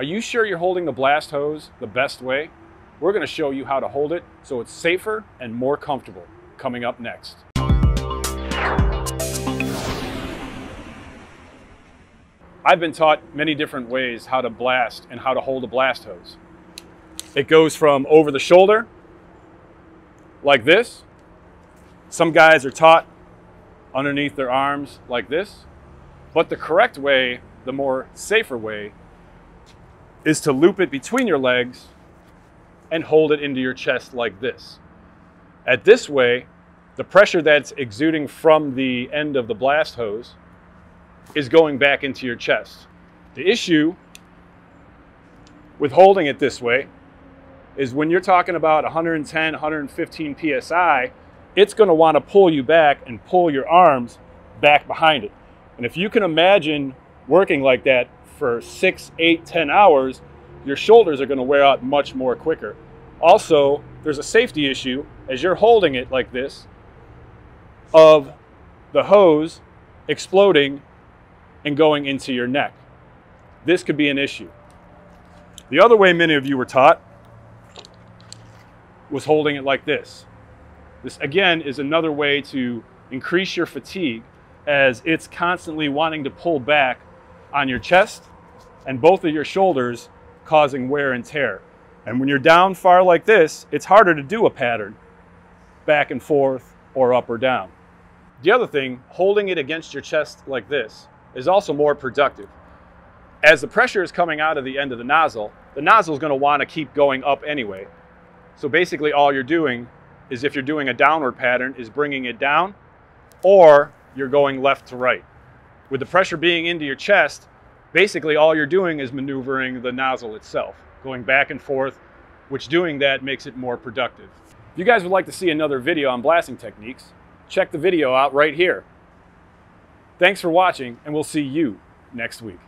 Are you sure you're holding the blast hose the best way? We're going to show you how to hold it so it's safer and more comfortable coming up next. I've been taught many different ways how to blast and how to hold a blast hose. It goes from over the shoulder, like this. Some guys are taught underneath their arms like this. But the correct way, the more safer way, is to loop it between your legs and hold it into your chest like this. At this way, the pressure that's exuding from the end of the blast hose is going back into your chest. The issue with holding it this way is when you're talking about 110, 115 psi, it's going to want to pull you back and pull your arms back behind it. And if you can imagine working like that for six, eight, ten hours, your shoulders are going to wear out much more quicker. Also, there's a safety issue as you're holding it like this of the hose exploding and going into your neck. This could be an issue. The other way many of you were taught was holding it like this. This again is another way to increase your fatigue as it's constantly wanting to pull back on your chest and both of your shoulders causing wear and tear. And when you're down far like this, it's harder to do a pattern back and forth or up or down. The other thing, holding it against your chest like this is also more productive. As the pressure is coming out of the end of the nozzle, the nozzle is going to want to keep going up anyway. So basically all you're doing is if you're doing a downward pattern is bringing it down or you're going left to right. With the pressure being into your chest, basically all you're doing is maneuvering the nozzle itself, going back and forth, which doing that makes it more productive. If you guys would like to see another video on blasting techniques, check the video out right here. Thanks for watching, and we'll see you next week.